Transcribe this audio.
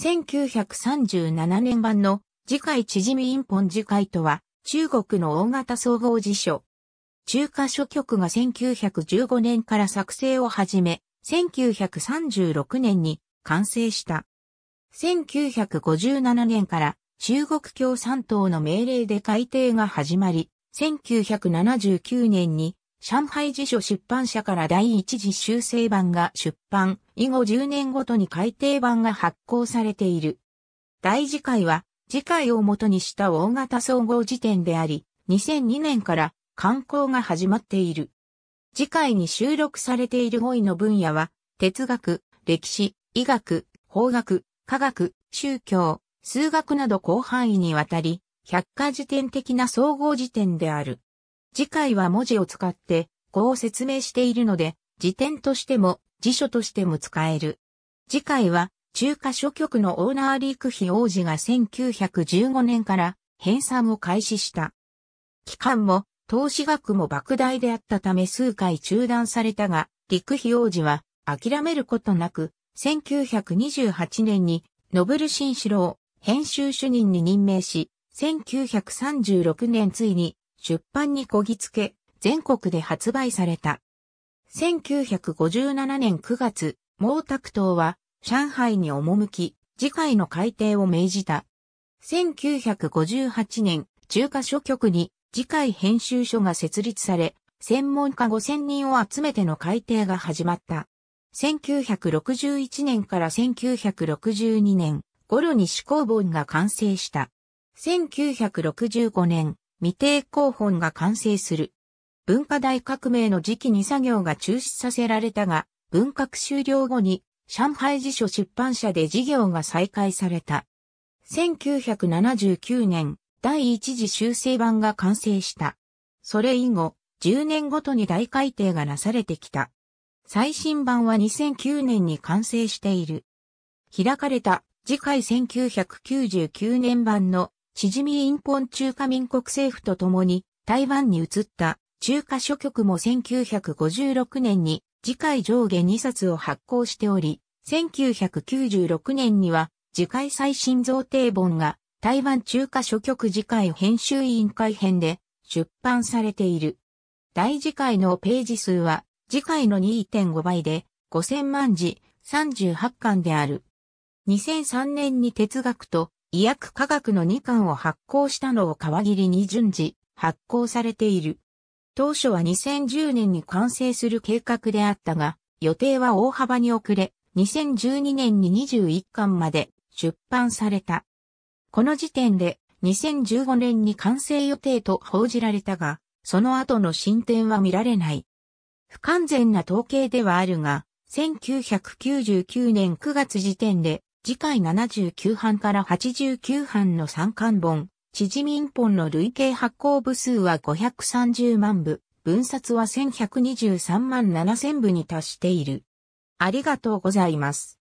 1937年版の次回縮み印本次回とは中国の大型総合辞書。中華書局が1915年から作成を始め、1936年に完成した。1957年から中国共産党の命令で改訂が始まり、1979年に上海辞書出版社から第一次修正版が出版、以後10年ごとに改訂版が発行されている。大次回は次回を元にした大型総合辞典であり、2002年から刊行が始まっている。次回に収録されている語彙の分野は、哲学、歴史、医学、法学、科学、宗教、数学など広範囲にわたり、百科事典的な総合辞典である。次回は文字を使って語を説明しているので、辞典としても辞書としても使える。次回は中華書局のオーナー陸妃王子が1915年から編纂を開始した。期間も投資額も莫大であったため数回中断されたが、陸妃王子は諦めることなく、1928年にノブル新四郎編集主任に任命し、1936年ついに出版にこぎつけ、全国で発売された。1957年9月、毛沢東は上海に赴き、次回の改定を命じた。1958年、中華書局に次回編集所が設立され、専門家5000人を集めての改定が始まった。1961年から1962年頃に思考本が完成した。1965年、未定候本が完成する。文化大革命の時期に作業が中止させられたが、文革終了後に上海辞書出版社で事業が再開された。1979年、第一次修正版が完成した。それ以後、10年ごとに大改訂がなされてきた。最新版は2009年に完成している。開かれた次回1999年版のしみインポン中華民国政府と共に台湾に移った中華書局も1956年に次回上下2冊を発行しており、1996年には次回最新贈呈本が台湾中華書局次回編集委員会編で出版されている。大次回のページ数は次回の2.5倍で5000万字38巻である。2003年に哲学と医薬科学の2巻を発行したのを皮切りに順次発行されている。当初は2010年に完成する計画であったが、予定は大幅に遅れ、2012年に21巻まで出版された。この時点で2015年に完成予定と報じられたが、その後の進展は見られない。不完全な統計ではあるが、1999年9月時点で次回79版から89版の三巻本、知事民本の累計発行部数は530万部、分冊は1123万7000部に達している。ありがとうございます。